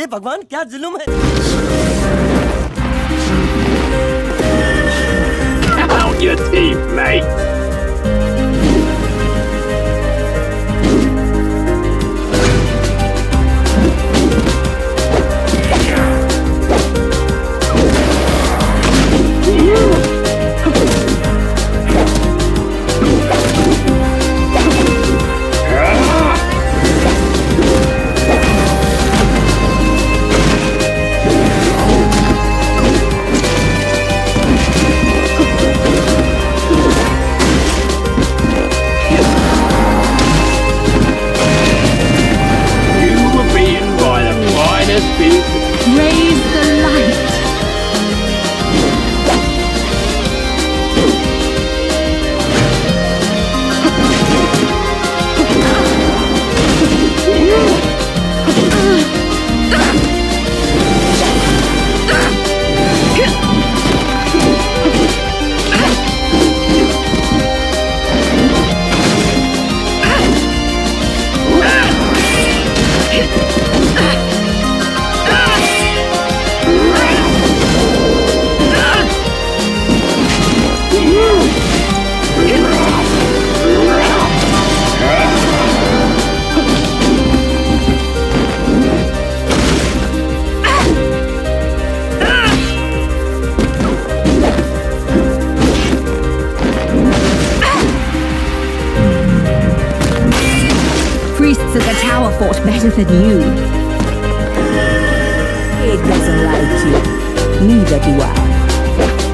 ये भगवान क्या जुलुम है? Raise fought better than you. It doesn't like you. Neither do I.